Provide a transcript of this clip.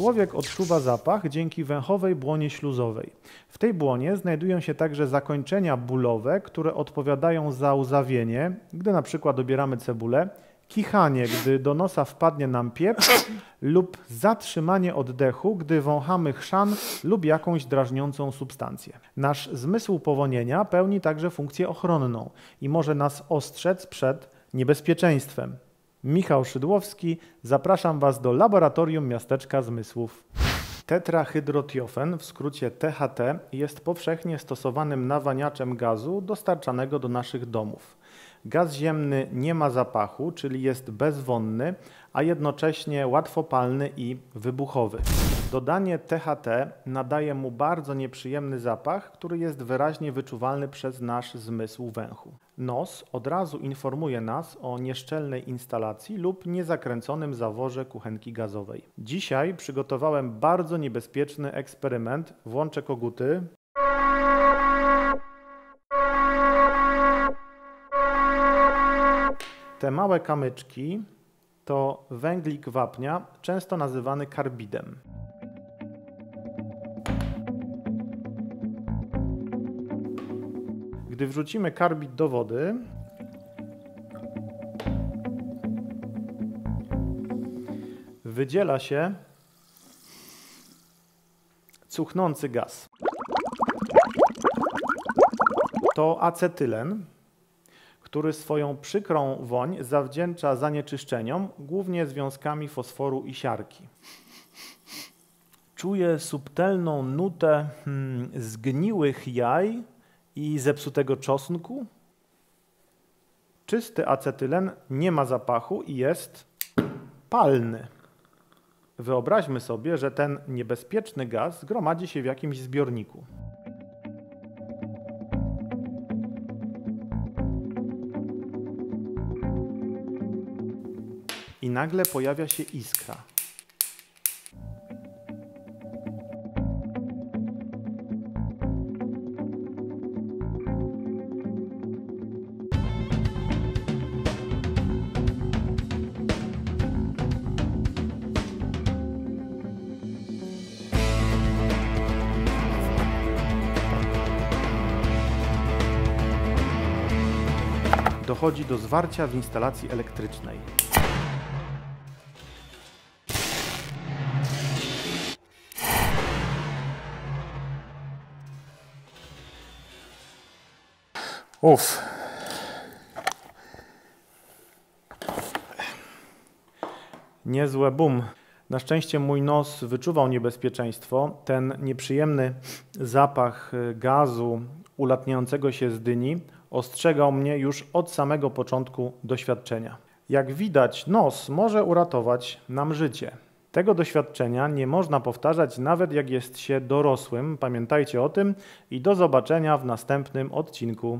Człowiek odczuwa zapach dzięki węchowej błonie śluzowej. W tej błonie znajdują się także zakończenia bólowe, które odpowiadają za łzawienie, gdy na przykład dobieramy cebulę, kichanie, gdy do nosa wpadnie nam pieprz lub zatrzymanie oddechu, gdy wąchamy chrzan lub jakąś drażniącą substancję. Nasz zmysł powonienia pełni także funkcję ochronną i może nas ostrzec przed niebezpieczeństwem. Michał Szydłowski, zapraszam Was do Laboratorium Miasteczka Zmysłów. Tetrahydrotiofen, w skrócie THT, jest powszechnie stosowanym nawaniaczem gazu dostarczanego do naszych domów. Gaz ziemny nie ma zapachu, czyli jest bezwonny, a jednocześnie łatwopalny i wybuchowy. Dodanie THT nadaje mu bardzo nieprzyjemny zapach, który jest wyraźnie wyczuwalny przez nasz zmysł węchu. Nos od razu informuje nas o nieszczelnej instalacji lub niezakręconym zaworze kuchenki gazowej. Dzisiaj przygotowałem bardzo niebezpieczny eksperyment. Włączę koguty. Te małe kamyczki to węglik wapnia, często nazywany karbidem. Gdy wrzucimy karbid do wody, wydziela się cuchnący gaz. To acetylen, który swoją przykrą woń zawdzięcza zanieczyszczeniom, głównie związkami fosforu i siarki. Czuję subtelną nutę hmm, zgniłych jaj i zepsutego czosnku. Czysty acetylen nie ma zapachu i jest palny. Wyobraźmy sobie, że ten niebezpieczny gaz zgromadzi się w jakimś zbiorniku. I nagle pojawia się iskra. Dochodzi do zwarcia w instalacji elektrycznej. Uff. Niezłe bum. Na szczęście mój nos wyczuwał niebezpieczeństwo. Ten nieprzyjemny zapach gazu ulatniającego się z dyni ostrzegał mnie już od samego początku doświadczenia. Jak widać, nos może uratować nam życie. Tego doświadczenia nie można powtarzać nawet jak jest się dorosłym. Pamiętajcie o tym i do zobaczenia w następnym odcinku.